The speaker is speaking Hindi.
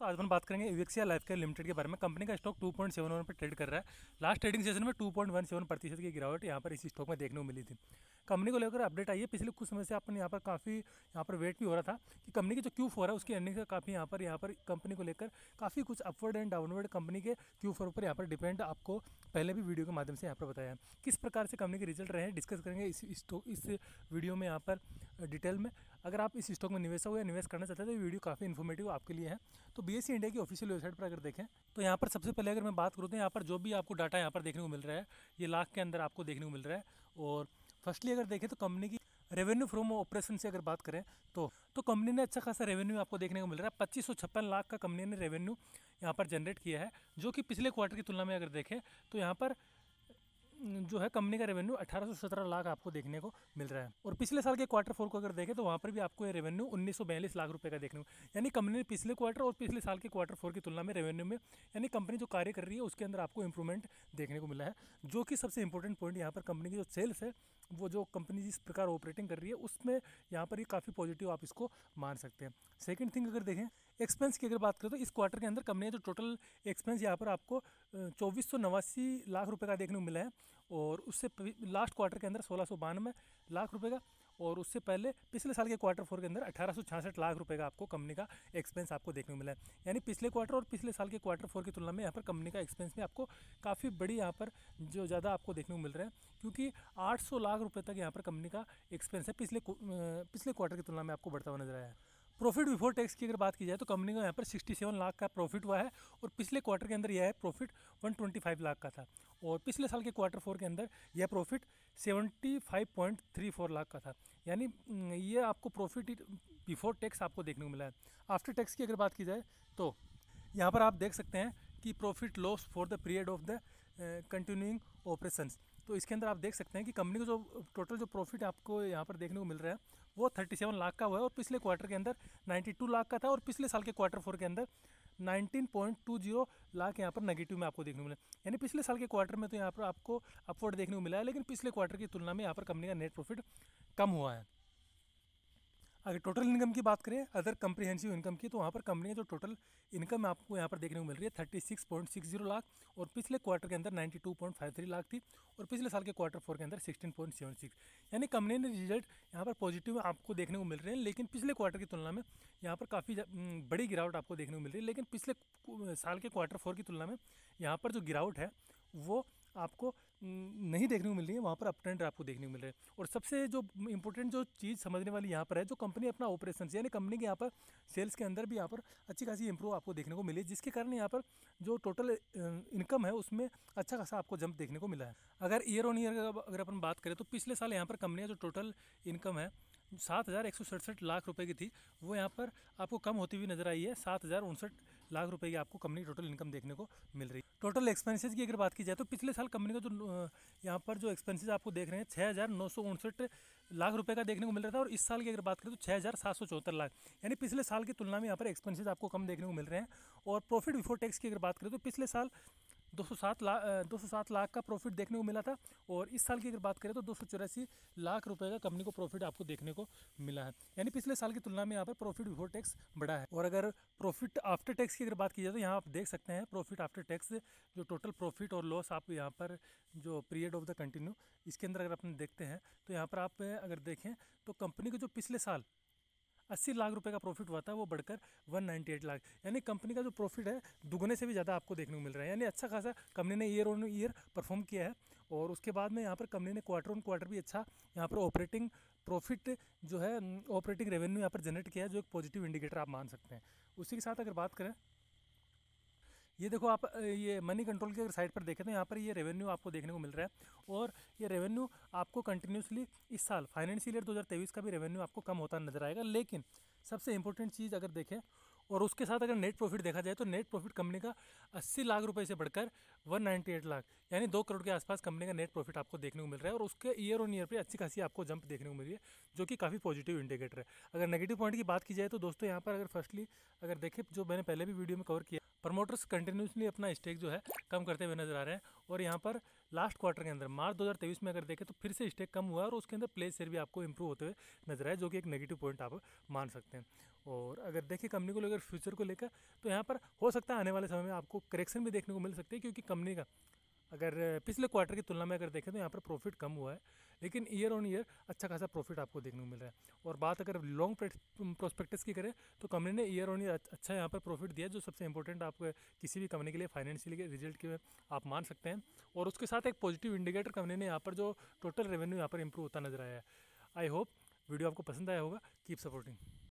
तो आज हम बात करेंगे इवेक्सिया लाइफ केयर लिमिटेड के बारे में। कंपनी का स्टॉक 2.71 पर ट्रेड कर रहा है। लास्ट ट्रेडिंग सेशन में 2.17 प्रतिशत की गिरावट यहाँ पर इस स्टॉक में देखने को मिली थी। कंपनी को लेकर अपडेट आई है पिछले कुछ समय से अपन यहाँ पर काफ़ी यहाँ पर वेट भी हो रहा था कि कंपनी की जो क्यू फोर है, उसकी अर्निंग का काफ़ी यहाँ पर यहाँ पर कंपनी को लेकर काफ़ी कुछ अपवर्ड एंड डाउनवर्ड कंपनी के क्यू फोर पर यहाँ पर डिपेंड आपको पहले भी वीडियो के माध्यम से यहाँ पर बताया किस प्रकार से कंपनी के रिज़ल्ट रहे हैं डिस्कस करेंगे इस स्टॉक इस वीडियो में यहाँ पर डिटेल में। अगर आप इस स्टॉक में निवेश हो या निवेश करना चाहते हैं तो ये वीडियो काफ़ी इन्फॉर्मेटिव आपके लिए है। तो बी इंडिया की ऑफिशियल वेबसाइट पर अगर देखें तो यहाँ पर सबसे पहले अगर मैं बात करूँ तो यहाँ पर जो भी आपको डाटा यहाँ पर देखने को मिल रहा है, ये लाख के अंदर आपको देखने को मिल रहा है। और फर्स्टली अगर देखें तो कंपनी की रेवेन्यू फ्रॉम ऑपरेशन से अगर बात करें तो तो कंपनी ने अच्छा खासा रेवेन्यू आपको देखने को मिल रहा है। पच्चीस सौ छप्पन लाख का कंपनी ने रेवेन्यू यहाँ पर जनरेट किया है, जो कि पिछले क्वार्टर की तुलना में अगर देखें तो यहाँ पर जो है कंपनी का रेवेन्यू अठारह सौ सत्रह लाख आपको देखने को मिल रहा है। और पिछले साल के क्वार्टर फोर को अगर देखें तो वहाँ पर भी आपको ये रेवेन्यू उन्नीस सौ बयालीस लाख रुपये का देखने को यानी कंपनी ने पिछले क्वार्टर और पिछले साल के क्वार्टर फोर की तुलना में रेवेन्यू में, यानी कंपनी जो कार्य कर रही है, उसके अंदर आपको इंप्रूवमेंट देखने को मिला है। जो कि सबसे इंपॉर्टेंट पॉइंट यहाँ पर कंपनी की जो सेल्स है वो जो कंपनी जिस प्रकार ऑपरेटिंग कर रही है, उसमें यहाँ पर ये काफ़ी पॉजिटिव आप इसको मान सकते हैं। सेकेंड थिंग अगर देखें एक्सपेंस की अगर बात करें तो इस क्वार्टर के अंदर कंपनी है जो टोटल एक्सपेंस यहाँ पर आपको चौबीस लाख रुपये का देखने को मिला है और उससे लास्ट क्वार्टर के अंदर सोलह लाख रुपये का और उससे पहले पिछले साल के क्वार्टर फोर के अंदर अठारह सौ छियासठ लाख रुपए का आपको कंपनी का एक्सपेंस आपको देखने को मिला है। यानी पिछले क्वार्टर और पिछले साल के क्वार्टर फोर की तुलना में यहाँ पर कंपनी का एक्सपेंस में आपको काफ़ी बड़ी यहाँ पर जो ज़्यादा आपको देखने को मिल रहा है, क्योंकि 800 लाख रुपये तक यहाँ पर कंपनी का एक्सपेंस है पिछले पिछले क्वार्टर की तुलना में आपको बढ़ता हुआ नज़र आया है। प्रॉफिट बिफोर टैक्स की अगर बात की जाए तो कंपनी का यहाँ पर 67 लाख का प्रॉफिट हुआ है और पिछले क्वार्टर के अंदर यह है प्रॉफिट 125 लाख का था और पिछले साल के क्वार्टर फोर के अंदर यह प्रॉफिट 75.34 लाख का था। यानी ये आपको प्रॉफिट बिफोर टैक्स आपको देखने को मिला है। आफ्टर टैक्स की अगर बात की जाए तो यहाँ पर आप देख सकते हैं कि profit loss for the period of the continuing operations तो इसके अंदर आप देख सकते हैं कि कंपनी को जो टोटल जो प्रॉफिट आपको यहाँ पर देखने को मिल रहा है, वो 37 लाख का हुआ है और पिछले क्वार्टर के अंदर 92 लाख का था और पिछले साल के क्वार्टर फोर के अंदर 19.20 लाख यहाँ पर नेगेटिव में आपको देखने को मिला। यानी पिछले साल के क्वार्टर में तो यहाँ पर आपको अपवर्ड देखने को मिला है, लेकिन पिछले क्वार्टर की तुलना में यहाँ पर कंपनी का नेट प्रॉफिट कम हुआ है। अगर टोटल इनकम की बात करें अदर कंप्रीहेंसिव इनकम की तो वहाँ पर कंपनी जो टोटल इनकम आपको यहाँ पर देखने को मिल रही है thirty six point six zero lakh और पिछले क्वार्टर के अंदर ninety two point five three lakh थी और पिछले साल के क्वार्टर फोर के अंदर सिक्सटीन पॉइंट सेवन सिक्स यानी कंपनी ने रिज़ल्ट यहाँ पर पॉजिटिव आपको देखने को मिल रहे हैं, लेकिन पिछले क्वार्टर की तुलना में यहाँ पर काफ़ी बड़ी गिरावट आपको देखने को मिल रही है, लेकिन पिछले, साल के क्वार्टर फोर की तुलना में यहाँ पर जो गिरावट है, वो आपको नहीं देखने को मिल रही है, वहाँ पर अप ट्रेंड आपको देखने को मिल रहा है। और सबसे जो इंपॉर्टेंट जो चीज़ समझने वाली यहाँ पर है, जो कंपनी अपना ऑपरेशन यानी कंपनी के यहाँ पर सेल्स के अंदर भी यहाँ पर अच्छी खासी इंप्रूव आपको देखने को मिली जिसके कारण यहाँ पर जो टोटल इनकम है, उसमें अच्छा खासा आपको जंप देखने को मिला है। अगर ईयर ऑन ईयर अगर अपन बात करें तो पिछले साल यहाँ पर कंपनी जो टोटल इनकम है, सात हज़ार एक सौ सड़सठ लाख रुपए की थी, वो यहाँ पर आपको कम होती हुई नज़र आई है, सात हज़ार उनसठ लाख रुपए की आपको कंपनी टोटल इनकम देखने को मिल रही है। टोटल एक्सपेंसेस की अगर बात की जाए तो पिछले साल कंपनी का जो यहाँ पर जो एक्सपेंसेस आपको देख रहे हैं छः हज़ार नौ सौ उनसठ लाख रुपए का देखने को मिल रहा था और इस साल की अगर बात करें तो छः हज़ार सात सौ चौहत्तर लाख। यानी पिछले साल की तुलना में यहाँ पर एक्सपेंसेस आपको कम देखने को मिल रहे हैं। और प्रॉफिट बिफोर टैक्स की अगर बात करें तो पिछले साल 207 लाख 207 लाख का प्रॉफिट देखने को मिला था और इस साल की अगर बात करें तो दो सौ चौरासी लाख रुपए का कंपनी को प्रॉफिट आपको देखने को मिला है। यानी पिछले साल की तुलना में यहाँ पर प्रॉफिट बिफोर टैक्स बढ़ा है। और अगर प्रॉफिट आफ्टर टैक्स की अगर बात की जाए तो यहाँ आप देख सकते हैं प्रॉफिट आफ्टर टैक्स जो टोटल प्रॉफिट और लॉस आप यहाँ पर जो पीरियड ऑफ़ द कंटिन्यू इसके अंदर अगर अपन देखते हैं तो यहाँ पर आप अगर देखें तो कंपनी को जो पिछले साल अस्सी लाख रुपये का प्रॉफिट हुआ था, वो बढ़कर 198 लाख। यानी कंपनी का जो प्रॉफिट है, दुगने से भी ज़्यादा आपको देखने को मिल रहा है। यानी अच्छा खासा कंपनी ने ईयर ऑन ईयर परफॉर्म किया है और उसके बाद में यहाँ पर कंपनी ने क्वार्टर ऑन क्वार्टर भी अच्छा यहाँ पर ऑपरेटिंग प्रॉफिट जो है ऑपरेटिंग रेवेन्यू यहाँ पर जनरेट किया है, जो एक पॉजिटिव इंडिकेटर आप मान सकते हैं। उसी के साथ अगर बात करें ये देखो आप ये मनी कंट्रोल की अगर साइड पर देखें तो यहाँ पर ये रेवेन्यू आपको देखने को मिल रहा है और ये रेवेन्यू आपको कंटिन्यूसली इस साल फाइनेंशियल ईयर 2023 का भी रेवेन्यू आपको कम होता नज़र आएगा। लेकिन सबसे इंपॉर्टेंट चीज़ अगर देखें और उसके साथ अगर नेट प्रॉफिट देखा जाए तो नेट प्रॉफिट कंपनी का 80 लाख रुपए से बढ़कर 198 लाख, यानी दो करोड़ के आसपास कंपनी का नेट प्रॉफिट आपको देखने को मिल रहा है और उसके ईयर ऑन ईयर पे अच्छी खासी आपको जंप देखने को मिल रही है, जो कि काफ़ी पॉजिटिव इंडिकेटर है। अगर नेगेटिव पॉइंट की बात की जाए तो दोस्तों यहाँ पर अगर फर्स्टली अगर देखें, जो मैंने पहले भी वीडियो में कवर किया प्रमोटर्स कंटिन्यूसली अपना स्टेक जो है कम करते हुए नज़र आ रहे हैं और यहाँ पर लास्ट क्वार्टर के अंदर, मार्च 2023 में अगर देखें तो फिर से स्टेक कम हुआ और उसके अंदर प्लेस शेयर भी आपको इंप्रूव होते हुए नज़र आए, जो कि एक नेगेटिव पॉइंट आप मान सकते हैं। और अगर देखें कंपनी को लेकर फ्यूचर को लेकर तो यहाँ पर हो सकता है आने वाले समय में आपको करेक्शन भी देखने को मिल सकती है, क्योंकि कंपनी का अगर पिछले क्वार्टर की तुलना में अगर देखें तो यहाँ पर प्रॉफिट कम हुआ है, लेकिन ईयर ऑन ईयर अच्छा खासा प्रॉफिट आपको देखने को मिल रहा है। और बात अगर लॉन्ग प्रोस्पेक्टस की करें तो कंपनी ने ईयर ऑन ईयर अच्छा यहाँ पर प्रॉफिट दिया जो सबसे इंपॉर्टेंट आप किसी भी कंपनी के लिए फाइनेंशियली रिज़ल्ट के, आप मान सकते हैं। और उसके साथ एक पॉजिटिव इंडिकेटर कंपनी ने यहाँ पर जो टोटल रेवेन्यू यहाँ पर इंप्रूव होता नज़र आया है। आई होप वीडियो आपको पसंद आया होगा। Keep supporting